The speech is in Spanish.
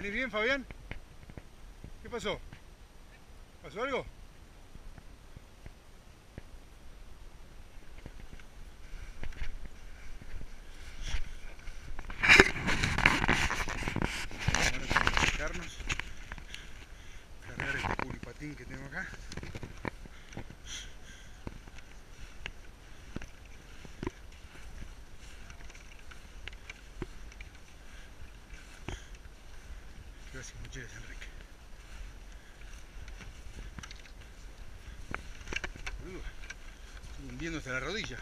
¿Venís bien, Fabián? ¿Qué pasó? ¿Pasó algo? Vamos a. Cargar este pulipatín que tengo acá. Gracias, muchachos, Enrique. Boludo, estoy hundiendo hasta la rodilla.